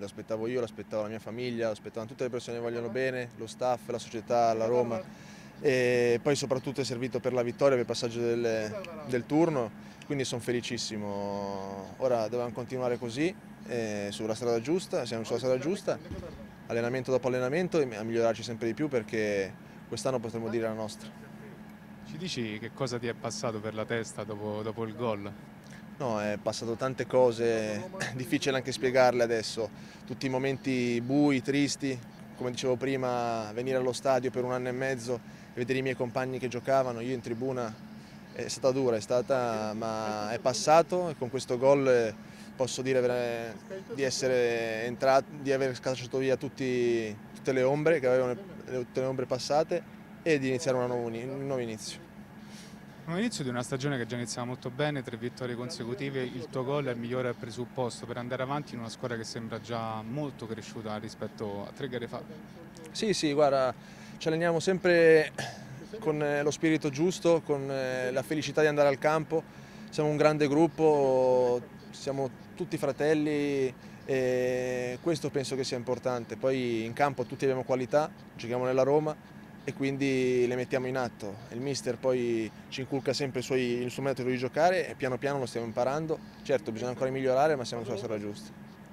lo aspettavo io, lo aspettavo la mia famiglia, lo aspettavano tutte le persone che vogliono bene, lo staff, la società, la Roma e poi soprattutto è servito per la vittoria, per il passaggio del, del turno, quindi sono felicissimo. Ora dobbiamo continuare così, eh, sulla strada giusta, siamo sulla strada giusta, allenamento dopo allenamento e a migliorarci sempre di più perché quest'anno potremmo dire la nostra. Ci dici che cosa ti è passato per la testa dopo, dopo il gol? No, è passato tante cose, difficile anche spiegarle adesso, tutti i momenti bui, tristi, come dicevo prima, venire allo stadio per un anno e mezzo e vedere i miei compagni che giocavano, io in tribuna, è stata dura, è stata, ma è passato e con questo gol posso dire di, entrato, di aver scacciato via tutti, tutte le ombre, che avevano tutte le ombre passate e di iniziare un nuovo, un nuovo inizio. Un inizio di una stagione che già iniziava molto bene, tre vittorie consecutive, il tuo gol è il migliore presupposto per andare avanti in una squadra che sembra già molto cresciuta rispetto a tre gare fa. Sì, sì, guarda, ci alleniamo sempre con eh, lo spirito giusto, con eh, la felicità di andare al campo, siamo un grande gruppo, siamo tutti fratelli e questo penso che sia importante. Poi in campo tutti abbiamo qualità, giochiamo nella Roma e quindi le mettiamo in atto. Il mister poi ci inculca sempre il suo, il suo metodo di giocare e piano piano lo stiamo imparando. Certo bisogna ancora migliorare ma siamo sulla strada giusta.